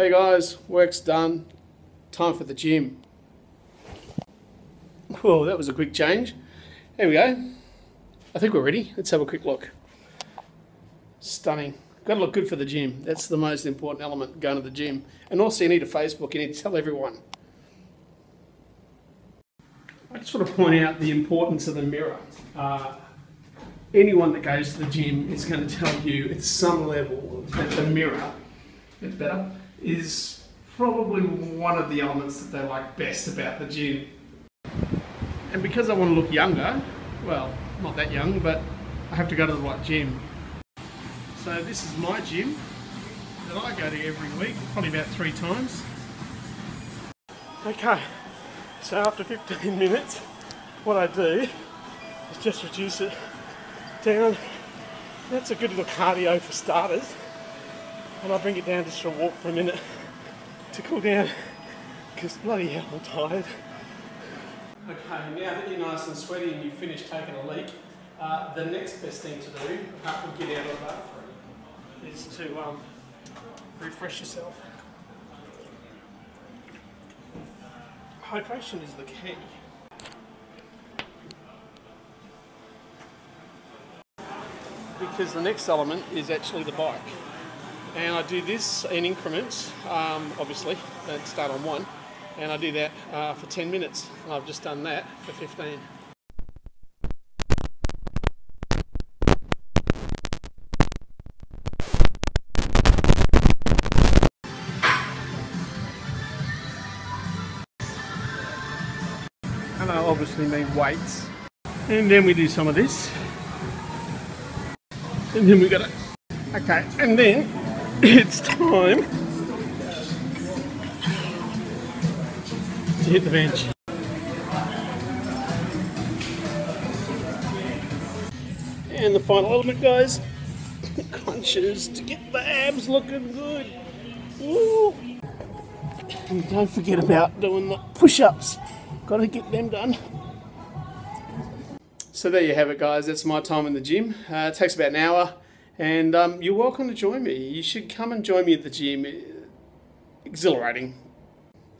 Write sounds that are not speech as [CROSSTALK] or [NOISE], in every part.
Hey guys, work's done. Time for the gym. Whoa, that was a quick change. There we go. I think we're ready. Let's have a quick look. Stunning. Got to look good for the gym. That's the most important element, going to the gym. And also, you need a Facebook. You need to tell everyone. I just want to point out the importance of the mirror. Uh, anyone that goes to the gym is going to tell you at some level that the mirror, it's better, is probably one of the elements that they like best about the gym. And because I want to look younger, well, not that young, but I have to go to the right gym. So this is my gym that I go to every week, probably about three times. Okay, so after 15 minutes, what I do is just reduce it down. That's a good little cardio for starters. And I bring it down just for a walk for a minute to cool down because bloody hell I'm tired. Okay, now that you're nice and sweaty and you've finished taking a leak, uh, the next best thing to do, apart from get out of the bathroom, is to um, refresh yourself. Hydration is the key. Because the next element is actually the bike. And I do this in increments, um, obviously, don't start on one, and I do that uh, for 10 minutes. And I've just done that for 15. And I obviously mean weights. And then we do some of this. And then we got it. Okay, and then [LAUGHS] it's time to hit the bench. And the final element, guys, crunches to get the abs looking good. Woo. And don't forget about doing the push-ups. Got to get them done. So there you have it, guys. That's my time in the gym. Uh, it takes about an hour, and um, you're welcome to join me. You should come and join me at the gym. Exhilarating.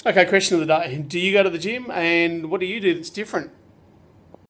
Okay, question of the day. Do you go to the gym, and what do you do that's different?